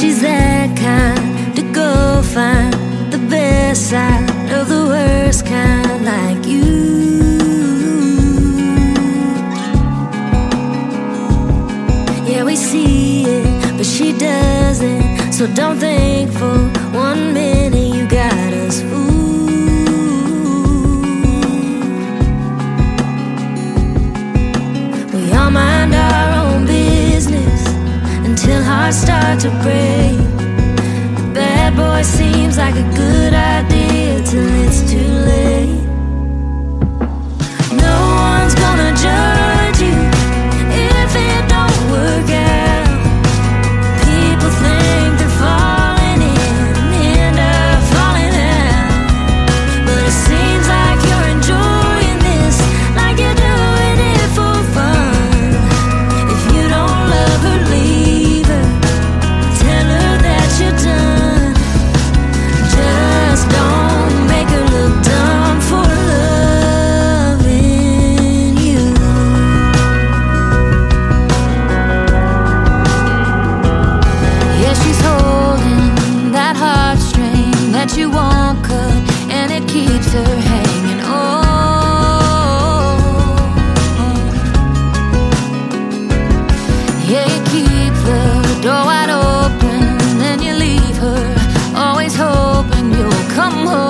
She's that kind to go find the best side of the worst kind, like you. Yeah, we see it, but she doesn't. So don't think for one minute you got us fooled. We all mind our till hearts start to break. Bad boy seems like a good idea till it's too late. come home.